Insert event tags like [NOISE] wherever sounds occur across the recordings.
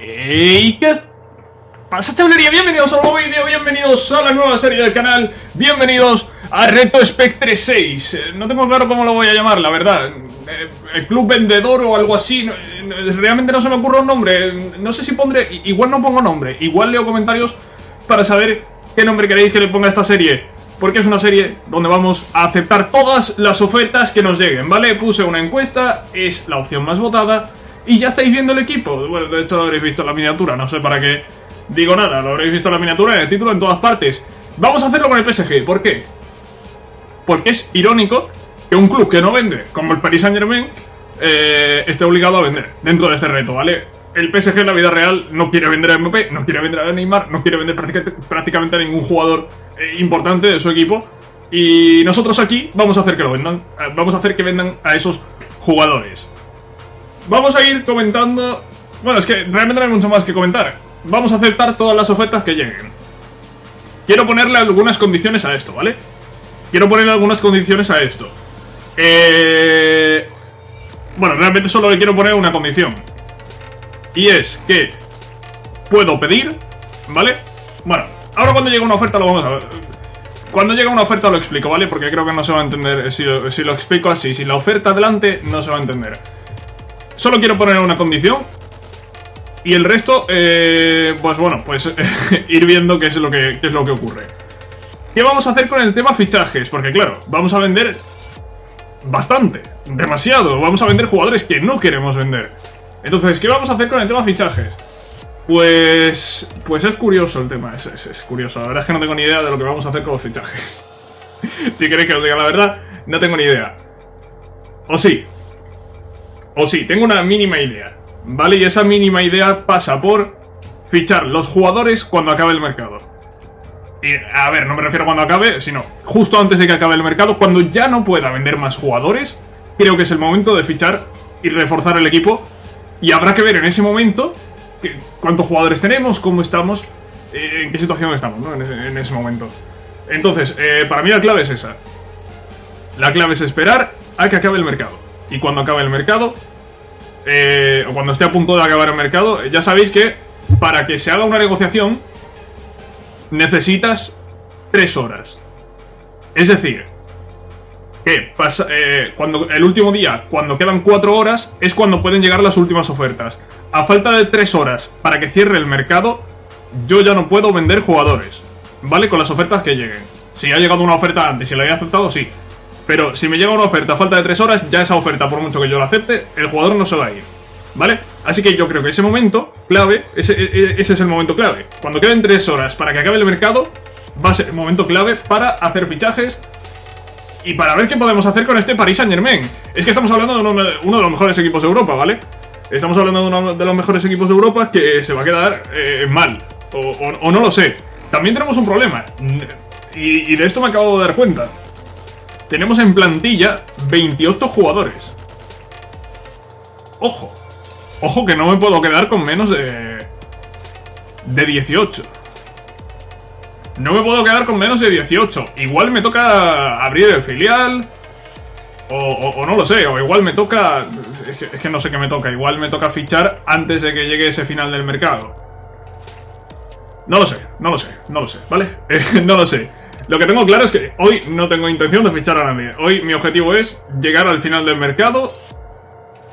¿Y qué pasa chavalería? Bienvenidos a un nuevo vídeo, bienvenidos a la nueva serie del canal, bienvenidos a Reto Spectre 6 eh, No tengo claro cómo lo voy a llamar, la verdad eh, El Club Vendedor o algo así, eh, realmente no se me ocurre un nombre No sé si pondré, igual no pongo nombre, igual leo comentarios para saber qué nombre queréis que le ponga a esta serie porque es una serie donde vamos a aceptar todas las ofertas que nos lleguen, ¿vale? Puse una encuesta, es la opción más votada y ya estáis viendo el equipo. Bueno, de hecho lo habréis visto en la miniatura, no sé para qué digo nada. Lo habréis visto en la miniatura, en el título, en todas partes. Vamos a hacerlo con el PSG. ¿Por qué? Porque es irónico que un club que no vende, como el Paris Saint Germain, eh, esté obligado a vender dentro de este reto, ¿vale? El PSG en la vida real no quiere vender a MP, no quiere vender a Neymar, no quiere vender prácticamente a ningún jugador eh, importante de su equipo. Y nosotros aquí vamos a hacer que lo vendan. Eh, vamos a hacer que vendan a esos jugadores. Vamos a ir comentando... Bueno, es que realmente no hay mucho más que comentar. Vamos a aceptar todas las ofertas que lleguen. Quiero ponerle algunas condiciones a esto, ¿vale? Quiero ponerle algunas condiciones a esto. Eh... Bueno, realmente solo le quiero poner una condición. Y es que puedo pedir, ¿vale? Bueno, ahora cuando llegue una oferta lo vamos a ver. Cuando llega una oferta lo explico, ¿vale? Porque creo que no se va a entender si si lo explico así. Si la oferta adelante, no se va a entender. Solo quiero poner una condición. Y el resto, eh, pues bueno, pues [LAUGHS] ir viendo qué es, lo que, es lo que ocurre. ¿Qué vamos a hacer con el tema fichajes? Porque claro, vamos a vender bastante, demasiado. Vamos a vender jugadores que no queremos vender. Entonces, ¿qué vamos a hacer con el tema fichajes? Pues... Pues es curioso el tema, es, es, curioso. La verdad es que no tengo ni idea de lo que vamos a hacer con los fichajes. [LAUGHS] si queréis que os diga la verdad, no tengo ni idea. O sí, o sí, tengo una mínima idea, ¿vale? Y esa mínima idea pasa por fichar los jugadores cuando acabe el mercado. Y, a ver, no me refiero cuando acabe, sino justo antes de que acabe el mercado, cuando ya no pueda vender más jugadores, creo que es el momento de fichar y reforzar el equipo. Y habrá que ver en ese momento cuántos jugadores tenemos, cómo estamos, eh, en qué situación estamos, ¿no? En, ese momento. Entonces, eh, para mí la clave es esa. La clave es esperar a que acabe el mercado y cuando acabe el mercado, eh, o cuando esté a punto de acabar el mercado, ya sabéis que para que se haga una negociación necesitas tres horas. Es decir, que pasa, eh, cuando el último día, cuando quedan cuatro horas, es cuando pueden llegar las últimas ofertas. A falta de tres horas para que cierre el mercado, yo ya no puedo vender jugadores, ¿vale? Con las ofertas que lleguen. Si ha llegado una oferta antes y la había aceptado, sí. Pero si me llega una oferta a falta de 3 horas, ya esa oferta, por mucho que yo la acepte, el jugador no se va a ir. ¿Vale? Así que yo creo que ese momento clave, ese, e, e, es el momento clave. Cuando queden 3 horas para que acabe el mercado, va a ser el momento clave para hacer fichajes y para ver qué podemos hacer con este Paris Saint Germain. Es que estamos hablando de uno, de los mejores equipos de Europa, ¿vale? Estamos hablando de uno de los mejores equipos de Europa que se va a quedar eh, mal. O, no lo sé. También tenemos un problema. y de esto me acabo de dar cuenta tenemos en plantilla 28 jugadores. Ojo. Ojo que no me puedo quedar con menos de... De 18. No me puedo quedar con menos de 18. Igual me toca abrir el filial. O, no lo sé, o igual me toca... Es que, no sé qué me toca. Igual me toca fichar antes de que llegue ese final del mercado. No lo sé, no lo sé, no lo sé, ¿vale? [LAUGHS] no lo sé. Lo que tengo claro es que hoy no tengo intención de fichar a nadie. Hoy mi objetivo es llegar al final del mercado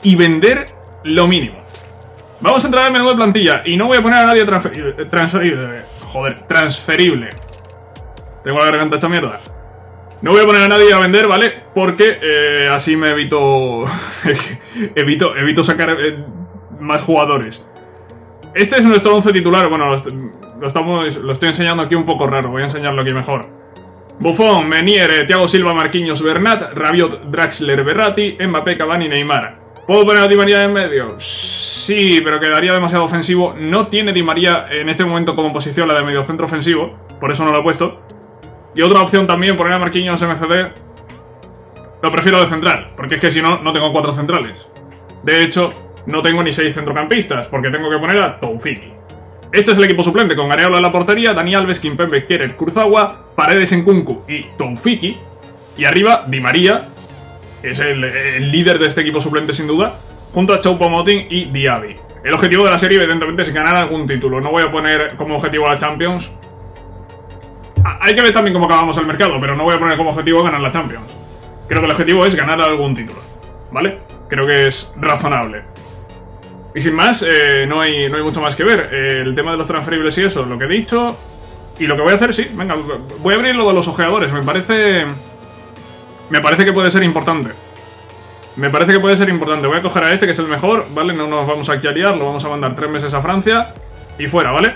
y vender lo mínimo. Vamos a entrar al menú de plantilla y no voy a poner a nadie transferible. Joder, transferible. Tengo la garganta hecha mierda. No voy a poner a nadie a vender, ¿vale? Porque eh, así me evito, [LAUGHS] evito... evito sacar eh, más jugadores. Este es nuestro 11 titular. Bueno, estamos, lo estoy enseñando aquí un poco raro. Voy a enseñarlo aquí mejor. Buffon, Meniere, Thiago Silva, Marquinhos, Bernat, Rabiot, Draxler, Berratti, Mbappé, Cavani, Neymar. ¿Puedo poner a Di María en medio? Sí, pero quedaría demasiado ofensivo. No tiene Di María en este momento como posición la de medio centro ofensivo, por eso no lo he puesto. Y otra opción también, poner a Marquinhos MCD. Lo prefiero de central, porque es que si no, no tengo cuatro centrales. De hecho, no tengo ni seis centrocampistas, porque tengo que poner a Toufiki. Este es el equipo suplente con Areola en la portería, Dani Alves, Kimpembe, Kerer, Kurzawa, Paredes en Kunku y Toufiki. Y arriba, Di María, que es el, líder de este equipo suplente sin duda, junto a Choupo-Moting y Diaby. El objetivo de la serie, evidentemente, es ganar algún título. No voy a poner como objetivo a la Champions. Ah, hay que ver también cómo acabamos el mercado, pero no voy a poner como objetivo ganar la Champions. Creo que el objetivo es ganar algún título. ¿Vale? Creo que es razonable. Y sin más, eh, no, hay, no hay mucho más que ver. Eh, el tema de los transferibles y eso, lo que he dicho. Y lo que voy a hacer, sí, venga, voy a abrir lo de los ojeadores. Me parece... Me parece que puede ser importante. Me parece que puede ser importante. Voy a coger a este, que es el mejor, ¿vale? No nos vamos a liar, lo vamos a mandar tres meses a Francia y fuera, ¿vale?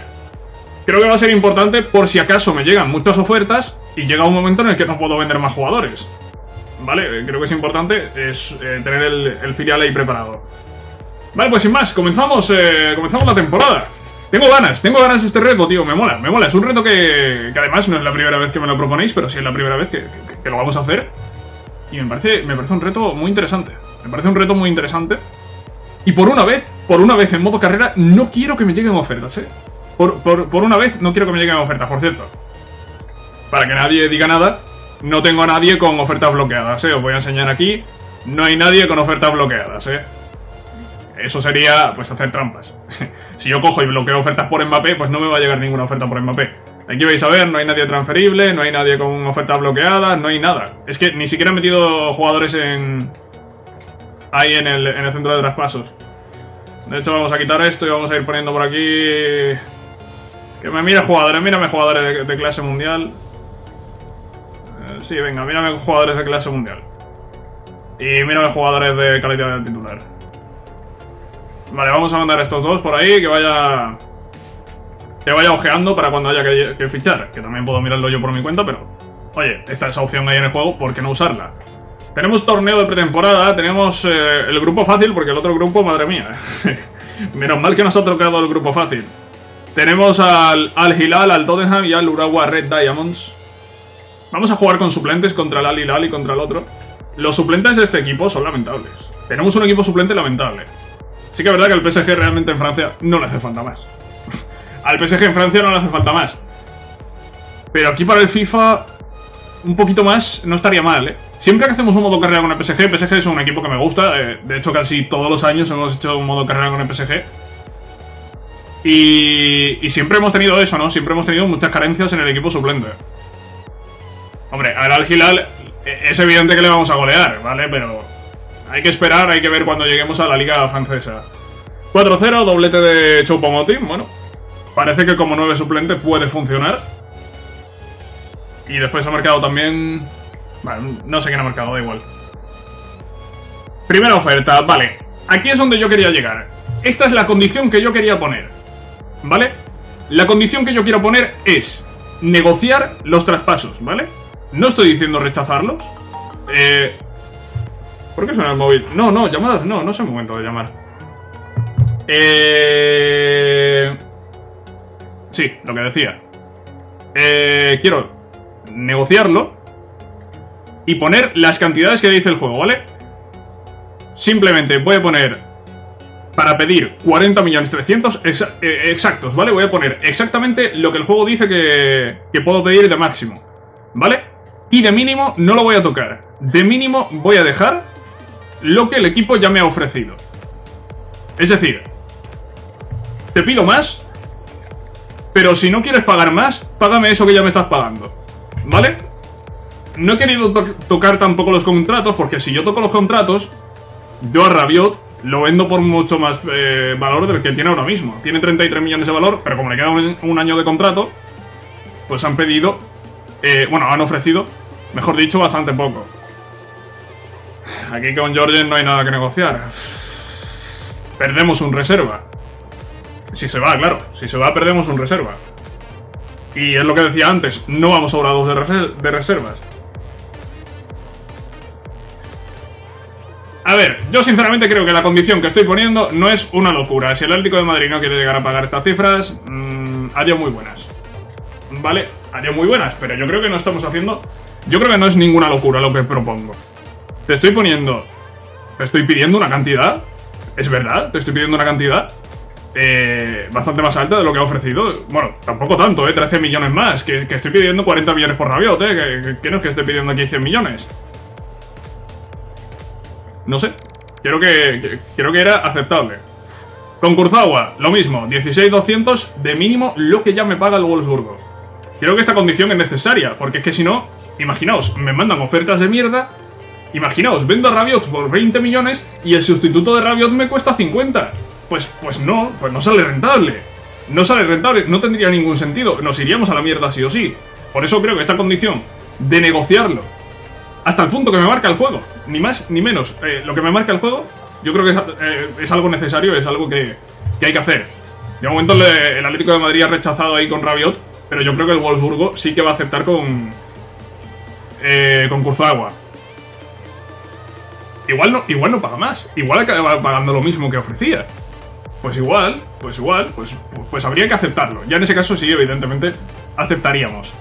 Creo que va a ser importante por si acaso me llegan muchas ofertas y llega un momento en el que no puedo vender más jugadores. ¿Vale? Creo que es importante es, eh, tener el, filial ahí preparado. Vale, pues sin más, comenzamos, eh, comenzamos la temporada. Tengo ganas, tengo ganas de este reto, tío, me mola, me mola. Es un reto que, que además no es la primera vez que me lo proponéis, pero sí es la primera vez que, que lo vamos a hacer. Y me parece, me parece un reto muy interesante. Me parece un reto muy interesante. Y por una vez, por una vez en modo carrera, no quiero que me lleguen ofertas, ¿eh? Por, por, una vez, no quiero que me lleguen ofertas, por cierto. Para que nadie diga nada, no tengo a nadie con ofertas bloqueadas, ¿eh? Os voy a enseñar aquí. No hay nadie con ofertas bloqueadas, ¿eh? Eso sería, pues, hacer trampas. [LAUGHS] si yo cojo y bloqueo ofertas por Mbappé, pues no me va a llegar ninguna oferta por Mbappé. Aquí vais a ver, no hay nadie transferible, no hay nadie con ofertas bloqueadas, no hay nada. Es que ni siquiera he metido jugadores en... Ahí en el, en el centro de traspasos. De hecho, vamos a quitar esto y vamos a ir poniendo por aquí... Que me mire jugadores, mírame jugadores de, clase mundial. Eh, sí, venga, mírame jugadores de clase mundial. Y mírame jugadores de calidad de titular. Vale, vamos a mandar estos dos por ahí, que vaya que vaya ojeando para cuando haya que, fichar. Que también puedo mirarlo yo por mi cuenta, pero... Oye, está esa opción ahí en el juego, ¿por qué no usarla? Tenemos torneo de pretemporada, tenemos eh, el grupo fácil, porque el otro grupo, madre mía. [LAUGHS] Menos mal que nos ha tocado el grupo fácil. Tenemos al, al Hilal, al Tottenham y al Urawa Red Diamonds. Vamos a jugar con suplentes contra el Al Hilal y contra el otro. Los suplentes de este equipo son lamentables. Tenemos un equipo suplente lamentable. Sí que es verdad que el PSG realmente en Francia no le hace falta más. [LAUGHS] Al PSG en Francia no le hace falta más. Pero aquí para el FIFA, un poquito más no estaría mal, ¿eh? Siempre que hacemos un modo carrera con el PSG, el PSG es un equipo que me gusta. Eh, de hecho, casi todos los años hemos hecho un modo carrera con el PSG. Y, y siempre hemos tenido eso, ¿no? Siempre hemos tenido muchas carencias en el equipo suplente. Hombre, a Al Hilal eh, es evidente que le vamos a golear, ¿vale? Pero hay que esperar, hay que ver cuando lleguemos a la liga francesa. 4-0, doblete de Choupo-Moting, bueno, Parece que como nueve suplente puede funcionar. Y después ha marcado también... Vale, no sé quién ha marcado, da igual. Primera oferta, vale. Aquí es donde yo quería llegar. Esta es la condición que yo quería poner. ¿Vale? La condición que yo quiero poner es negociar los traspasos, ¿vale? No estoy diciendo rechazarlos. Eh... ¿Por qué suena el móvil? No, no, llamadas no, no es el momento de llamar. Eh... Sí, lo que decía. Eh, quiero negociarlo y poner las cantidades que dice el juego, ¿vale? Simplemente voy a poner para pedir 40 millones 300 eh, exactos, ¿vale? Voy a poner exactamente lo que el juego dice que, que puedo pedir de máximo, ¿vale? Y de mínimo no lo voy a tocar. De mínimo voy a dejar lo que el equipo ya me ha ofrecido. Es decir, te pido más pero si no quieres pagar más, págame eso que ya me estás pagando. ¿Vale? No he querido tocar tampoco los contratos, porque si yo toco los contratos, yo a Rabiot lo vendo por mucho más eh, valor del que tiene ahora mismo. Tiene 33 millones de valor, pero como le queda un, año de contrato, pues han pedido, eh, bueno, han ofrecido, mejor dicho, bastante poco. Aquí con George no hay nada que negociar. Perdemos un reserva. Si se va, claro. Si se va, perdemos un reserva. Y es lo que decía antes, no vamos sobrados de, de reservas. A ver, yo sinceramente creo que la condición que estoy poniendo no es una locura. Si el Atlético de Madrid no quiere llegar a pagar estas cifras, mmm, muy buenas. ¿Vale? Haría muy buenas, pero yo creo que no estamos haciendo... Yo creo que no es ninguna locura lo que propongo. Te estoy poniendo... Te estoy pidiendo una cantidad. ¿Es verdad? Te estoy pidiendo una cantidad eh, bastante más alta de lo que ha ofrecido. Bueno, tampoco tanto, ¿eh? 13 millones más. Que, estoy pidiendo 40 millones por Rabiot, ¿eh? Que, no es que esté pidiendo aquí 100 millones. No sé. Creo que, creo que era aceptable. Con Kurzawa, lo mismo, 16.200 de mínimo lo que ya me paga el Wolfsburgo. Creo que esta condición es necesaria, porque es que si no, imaginaos, me mandan ofertas de mierda, imaginaos, vendo a Rabiot por 20 millones y el sustituto de Rabiot me cuesta 50. Pues, pues no, pues no sale rentable. No sale rentable, no tendría ningún sentido, nos iríamos a la mierda sí o sí. Por eso creo que esta condición de negociarlo hasta el punto que me marca el juego, ni más ni menos, eh, lo que me marca el juego, yo creo que es, eh, algo necesario, es algo que, hay que hacer. De momento el Atlético de Madrid ha rechazado ahí con Rabiot, pero yo creo que el Wolfsburgo sí que va a aceptar con, eh, con Kurzawa. Igual no, igual no paga más, igual acaba pagando lo mismo que ofrecía. Pues igual, pues igual, pues, pues habría que aceptarlo. Ya en ese caso sí, evidentemente, aceptaríamos.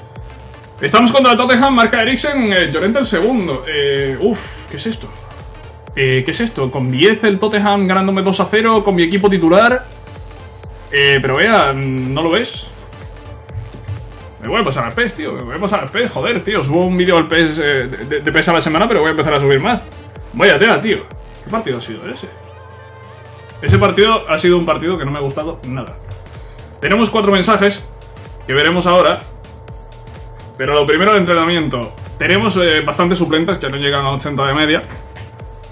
Estamos contra el Tottenham, marca Eriksen, eh, Llorente el segundo. Eh, uf, ¿qué es esto? Eh, ¿Qué es esto? Con 10 el Tottenham ganándome 2 a 0 con mi equipo titular. Eh, pero vea, ¿no lo ves? Me voy a pasar al PES, tío. Me voy a pasar al PES, joder, tío. Subo un vídeo al PES eh, de, de, PES a la semana, pero voy a empezar a subir más. Vaya tela, tío. ¿Qué partido ha sido ese? Ese partido ha sido un partido que no me ha gustado nada. Tenemos cuatro mensajes que veremos ahora. Pero lo primero, el entrenamiento. Tenemos eh, bastantes suplentes que no llegan a 80 de media.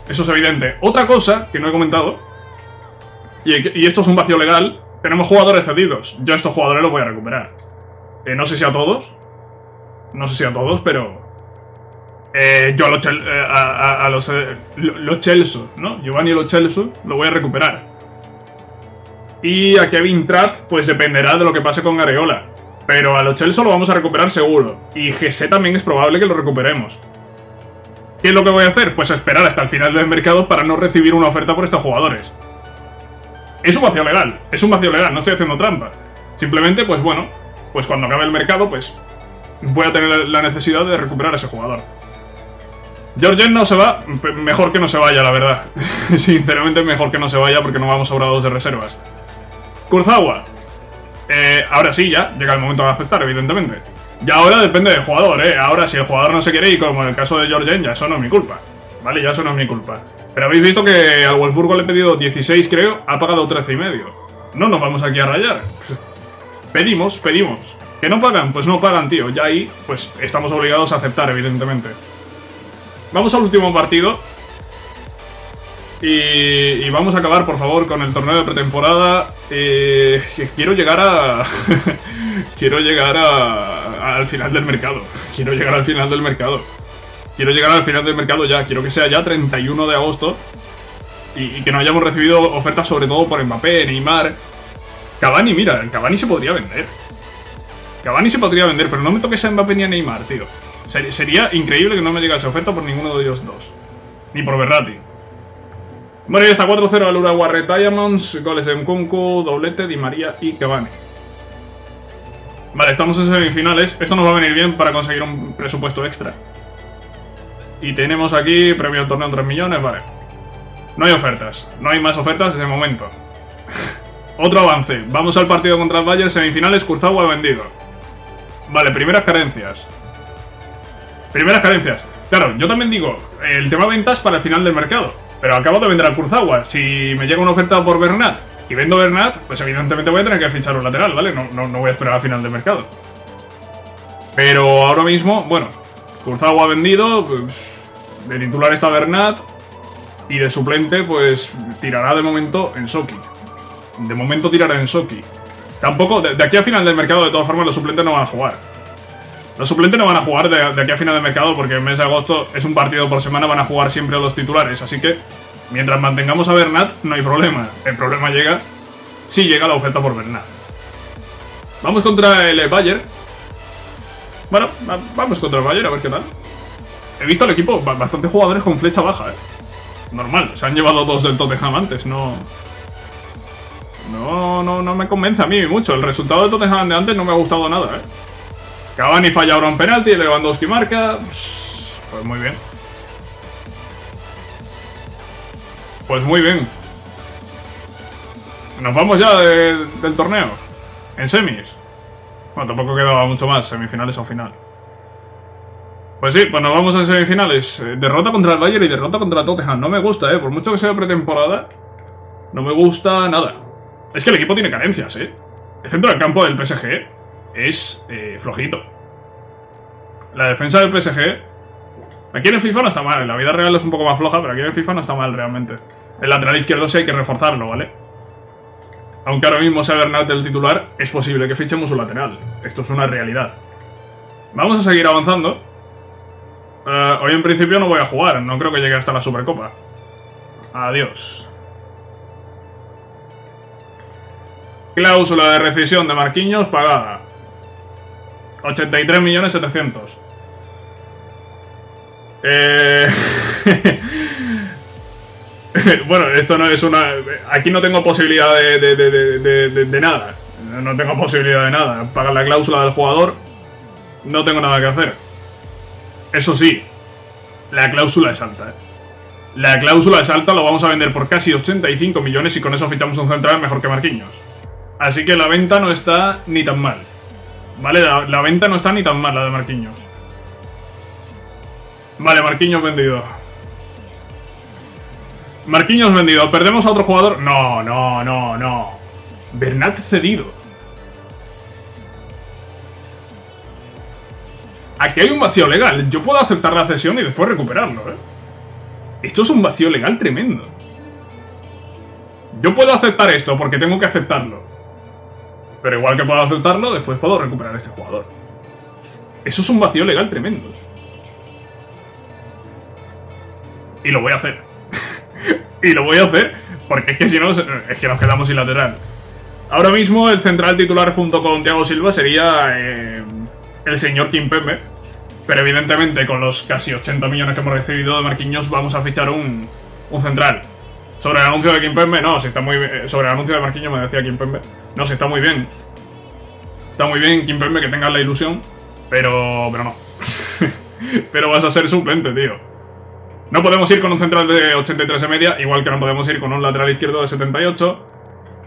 Eso es evidente. Otra cosa que no he comentado, y, esto es un vacío legal, tenemos jugadores cedidos. Yo a estos jugadores los voy a recuperar. Eh, no sé si a todos. No sé si a todos, pero... Eh, yo a los, eh, a, a, los, eh, los Chelso, ¿no? Giovanni Lo Chelso lo voy a recuperar. Y a Kevin Trapp, pues dependerá de lo que pase con Areola. Pero a los Chelsea lo vamos a recuperar seguro. Y GC también es probable que lo recuperemos. ¿Qué es lo que voy a hacer? Pues esperar hasta el final del mercado para no recibir una oferta por estos jugadores. Es un vacío legal, es un vacío legal, no estoy haciendo trampa. Simplemente, pues bueno, pues cuando acabe el mercado, pues voy a tener la necesidad de recuperar a ese jugador. Georgen no se va, mejor que no se vaya, la verdad. [LAUGHS] Sinceramente, mejor que no se vaya porque no vamos sobrados de reservas. Kurzawa, eh, ahora sí, ya, llega el momento de aceptar, evidentemente. Ya ahora depende del jugador, ¿eh? Ahora, si el jugador no se quiere ir, como en el caso de Georgen, ya eso no es mi culpa. ¿Vale? Ya eso no es mi culpa. Pero habéis visto que al Wolfsburgo le he pedido 16, creo, ha pagado 13 y medio. No nos vamos aquí a rayar. [LAUGHS] Pedimos, pedimos. ¿Que no pagan? Pues no pagan, tío. Ya ahí, pues estamos obligados a aceptar, evidentemente. Vamos al último partido. Y, y, vamos a acabar, por favor, con el torneo de pretemporada. Eh, quiero llegar a... [LAUGHS] quiero llegar a, al final del mercado. Quiero llegar al final del mercado. Quiero llegar al final del mercado ya. Quiero que sea ya 31 de agosto. Y, que no hayamos recibido ofertas sobre todo por Mbappé, Neymar. Cavani, mira, Cavani se podría vender. Cavani se podría vender, pero no me toques a Mbappé ni a Neymar, tío. Ser, sería increíble que no me llegase oferta por ninguno de ellos dos. Ni por Berratti. Bueno, ya está 4-0 al Uruguay Red Diamonds, goles en Kunku, doblete, Di María y Cavani. Vale, estamos en semifinales. Esto nos va a venir bien para conseguir un presupuesto extra. Y tenemos aquí premio torneo 3 millones, vale. No hay ofertas. No hay más ofertas en ese momento. [LAUGHS] Otro avance. Vamos al partido contra el Bayern, semifinales, Kurzawa vendido. Vale, primeras carencias. Primeras carencias. Claro, yo también digo, el tema ventas para el final del mercado. Pero acabo de vender al Kurzawa. Si me llega una oferta por Bernat y vendo Bernat, pues evidentemente voy a tener que fichar un lateral, ¿vale? No, no, no voy a esperar al final del mercado. Pero ahora mismo, bueno, Kurzawa vendido, pues, de titular está Bernat y de suplente, pues tirará de momento en Soki. De momento tirará en Soki. Tampoco, de, aquí a final del mercado, de todas formas, los suplentes no van a jugar. Los suplentes no van a jugar de, de aquí a final del mercado porque el mes de agosto es un partido por semana, van a jugar siempre los titulares. Así que, mientras mantengamos a Bernat, no hay problema. El problema llega si llega la oferta por Bernat. Vamos contra el Bayern. Bueno, vamos contra el Bayern a ver qué tal. He visto al equipo bastantes jugadores con flecha baja, eh. Normal, se han llevado dos del Tottenham antes, no... No, no, no me convence a mí mucho. El resultado del Tottenham de antes no me ha gustado nada, eh. Cavani falla ahora un penalti, Lewandowski marca. Pues muy bien. Pues muy bien. Nos vamos ya de, del torneo. En semis. Bueno, tampoco quedaba mucho más, semifinales o final. Pues sí, pues nos vamos en semifinales. Derrota contra el Bayern y derrota contra Tottenham. No me gusta, eh. Por mucho que sea pretemporada, no me gusta nada. Es que el equipo tiene carencias, ¿eh? El centro del campo del PSG es eh, flojito. La defensa del PSG... Aquí en el FIFA no está mal, en la vida real es un poco más floja, pero aquí en el FIFA no está mal realmente. El lateral izquierdo sí hay que reforzarlo, ¿vale? Aunque ahora mismo sea Bernat del titular, es posible que fichemos un lateral. Esto es una realidad. Vamos a seguir avanzando. Eh, hoy en principio no voy a jugar, no creo que llegue hasta la Supercopa. Adiós. Cláusula de rescisión de Marquinhos pagada. 83.700.000. Eh... [LAUGHS] bueno, esto no es una... Aquí no tengo posibilidad de, nada. No tengo posibilidad de nada. Pagar la cláusula del jugador, no tengo nada que hacer. Eso sí, la cláusula es alta, ¿eh? La cláusula es alta, lo vamos a vender por casi 85 millones y con eso fichamos un central mejor que Marquinhos. Así que la venta no está ni tan mal. Vale, la, venta no está ni tan mal, la de Marquinhos. Vale, Marquinhos vendido. Marquinhos vendido. ¿Perdemos a otro jugador? No, no, no, no. Bernat cedido. Aquí hay un vacío legal. Yo puedo aceptar la cesión y después recuperarlo, ¿eh? Esto es un vacío legal tremendo. Yo puedo aceptar esto porque tengo que aceptarlo. Pero igual que puedo aceptarlo, después puedo recuperar a este jugador. Eso es un vacío legal tremendo. Y lo voy a hacer. [LAUGHS] y lo voy a hacer porque es que si no, es que nos quedamos sin lateral. Ahora mismo el central titular junto con Thiago Silva sería eh, el señor Kimpembe. Pero evidentemente con los casi 80 millones que hemos recibido de Marquinhos vamos a fichar un, un central. Sobre el anuncio de Kimpembe, no, si está muy bien. Sobre el anuncio de Marquinhos me decía Kimpembe. No, si está muy bien. Está muy bien Kimpembe que tengas la ilusión, pero, pero no. [LAUGHS] pero vas a ser suplente, tío. No podemos ir con un central de 83 de media, igual que no podemos ir con un lateral izquierdo de 78.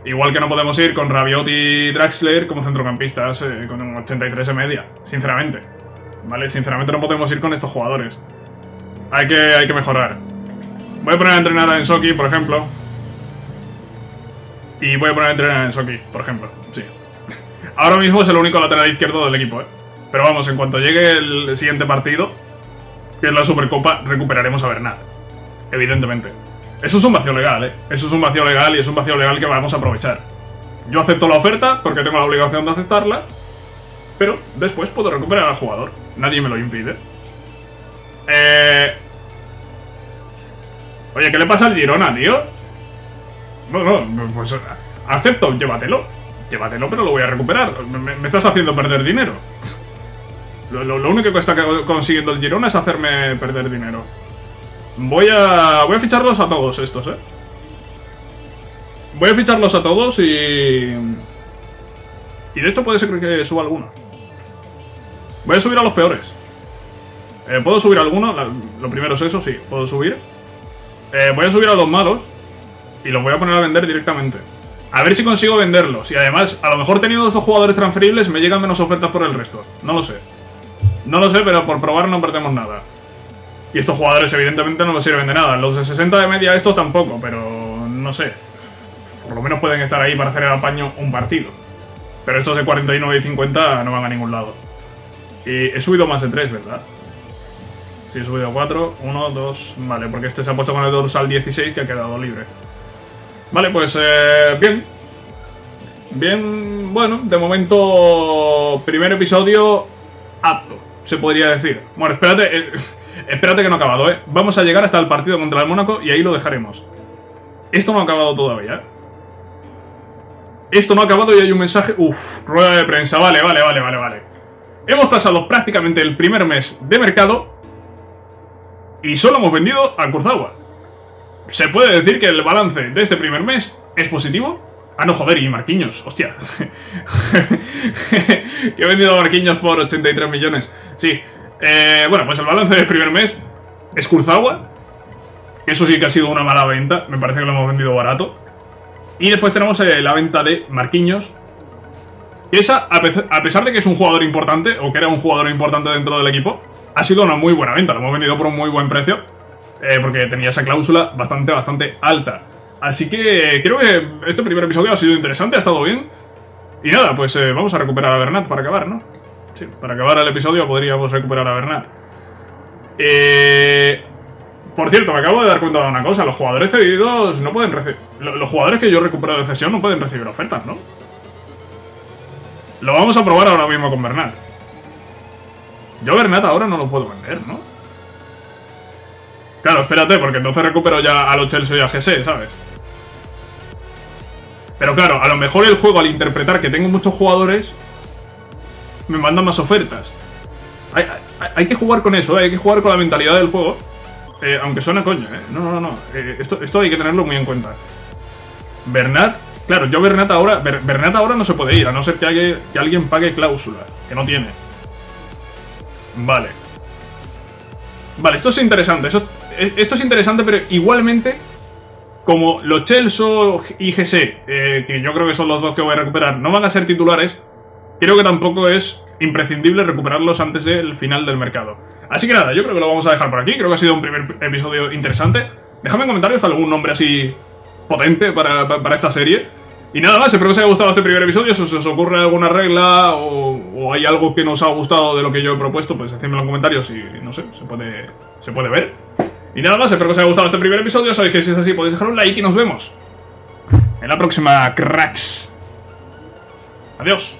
Igual que no podemos ir con Rabiot y Draxler como centrocampistas eh, con un 83 de media, sinceramente. ¿Vale? Sinceramente no podemos ir con estos jugadores. Hay que, hay que mejorar. Voy a poner a entrenar a Ensoki, por ejemplo. Y voy a poner a entrenar a Ensoki, por ejemplo. Sí. [LAUGHS] Ahora mismo es el único lateral izquierdo del equipo, ¿eh? Pero vamos, en cuanto llegue el siguiente partido, que es la Supercopa, recuperaremos a Bernat. Evidentemente. Eso es un vacío legal, ¿eh? Eso es un vacío legal y es un vacío legal que vamos a aprovechar. Yo acepto la oferta porque tengo la obligación de aceptarla, pero después puedo recuperar al jugador. Nadie me lo impide. Eh... Oye, ¿qué le pasa al Girona, tío? No, no, pues acepto, llévatelo. Llévatelo, pero lo voy a recuperar. me estás haciendo perder dinero. Lo, único que está consiguiendo el Girona es hacerme perder dinero. Voy a... Voy a ficharlos a todos estos, ¿eh? Voy a ficharlos a todos y... Y de hecho puede ser que suba alguno. Voy a subir a los peores. Eh, ¿Puedo subir alguno? Lo primero es eso, sí, puedo subir. Eh, voy a subir a los malos. Y los voy a poner a vender directamente. A ver si consigo venderlos. Y además, a lo mejor teniendo estos jugadores transferibles me llegan menos ofertas por el resto. No lo sé. No lo sé, pero por probar no perdemos nada. Y estos jugadores evidentemente no me sirven de nada. Los de 60 de media estos tampoco, pero no sé. Por lo menos pueden estar ahí para hacer el apaño un partido. Pero estos de 49 y 50 no van a ningún lado. Y he subido más de 3, ¿verdad? Sí, he subido 4, 1, 2... Vale, porque este se ha puesto con el dorsal 16 que ha quedado libre. Vale, pues eh, bien. Bien, bueno, de momento primer episodio apto se podría decir. Bueno, espérate, eh, [LAUGHS] espérate que no ha acabado, ¿eh? Vamos a llegar hasta el partido contra el Mónaco y ahí lo dejaremos. Esto no ha acabado todavía, ¿eh? Esto no ha acabado y hay un mensaje... Uf, rueda de prensa, vale, vale, vale, vale, vale. Hemos pasado prácticamente el primer mes de mercado y solo hemos vendido a Kurzawa. ¿Se puede decir que el balance de este primer mes es positivo? Ah, no, joder, y Marquinhos, hostia. [LAUGHS] que he vendido a Marquinhos por 83 millones. Sí. Eh, bueno, pues el balance del primer mes es Kurzawa. Eso sí que ha sido una mala venta. Me parece que lo hemos vendido barato. Y después tenemos eh, la venta de Marquinhos. Esa, a pesar de que es un jugador importante, o que era un jugador importante dentro del equipo, ha sido una muy buena venta. Lo hemos vendido por un muy buen precio. Eh, porque tenía esa cláusula bastante, bastante alta. Así que creo que este primer episodio ha sido interesante, ha estado bien. Y nada, pues eh, vamos a recuperar a Bernat para acabar, ¿no? Sí, para acabar el episodio podríamos recuperar a Bernat. Eh... Por cierto, me acabo de dar cuenta de una cosa. Los jugadores cedidos no pueden recibir... Los jugadores que yo he recuperado de cesión no pueden recibir ofertas, ¿no? Lo vamos a probar ahora mismo con Bernat. Yo Bernat ahora no lo puedo vender, ¿no? Claro, espérate, porque entonces recupero ya a los Chelsea y a GC, ¿sabes? Pero claro, a lo mejor el juego al interpretar que tengo muchos jugadores me manda más ofertas. Hay, que jugar con eso, ¿eh? hay que jugar con la mentalidad del juego. Eh, aunque suena coño, ¿eh? No, no, no. Eh, esto, esto hay que tenerlo muy en cuenta. Bernat, claro, yo Bernat ahora, Bernat ahora no se puede ir, a no ser que, que alguien pague cláusula, que no tiene. Vale. Vale, esto es interesante. esto es interesante, pero igualmente, como los Chelsea y GC, eh, que yo creo que son los dos que voy a recuperar, no van a ser titulares, creo que tampoco es imprescindible recuperarlos antes del final del mercado. Así que nada, yo creo que lo vamos a dejar por aquí. Creo que ha sido un primer episodio interesante. Dejadme en comentarios algún nombre así potente para, para esta serie. Y nada más, espero que os haya gustado este primer episodio. Si os ocurre alguna regla o, hay algo que nos ha gustado de lo que yo he propuesto, pues hacedmelo en comentarios y no sé, se puede, se puede ver. Y nada más, espero que os haya gustado este primer episodio. Sabéis que si es así podéis dejar un like y nos vemos en la próxima, cracks. Adiós.